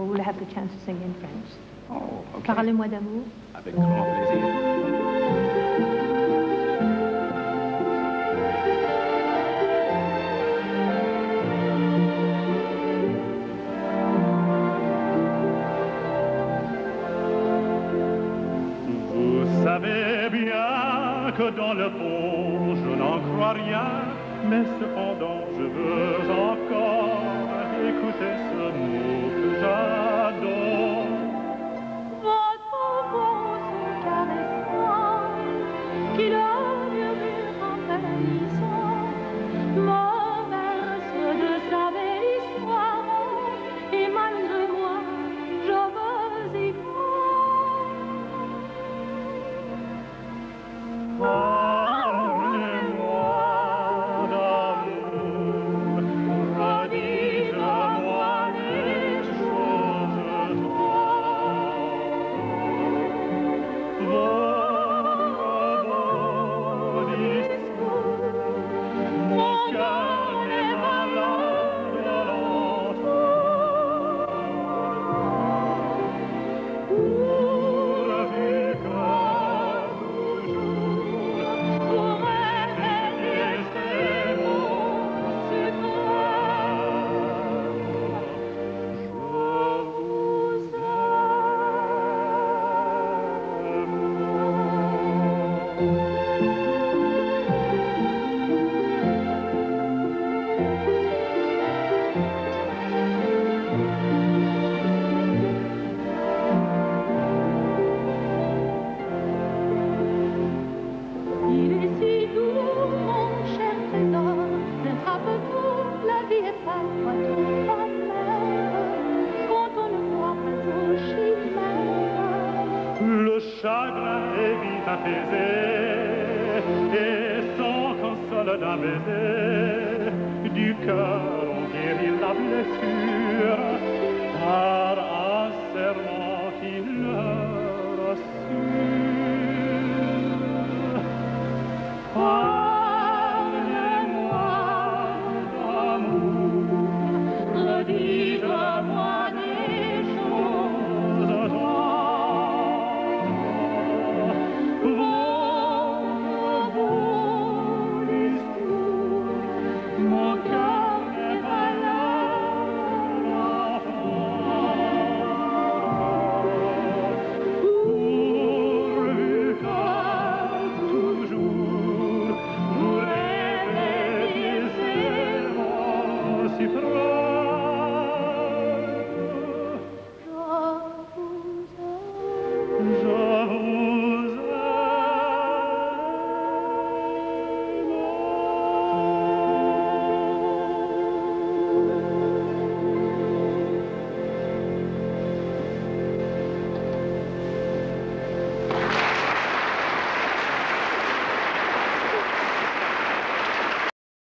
We will have the chance to sing in French. Oh. Parlez-moi d'amour. Avec grand plaisir. Vous savez bien que dans le fond, je n'en crois rien, mais cependant, je veux encore Parlez-moi Le chagrin est vite apaisé et sans console d'un baiser du cœur on guérit la blessure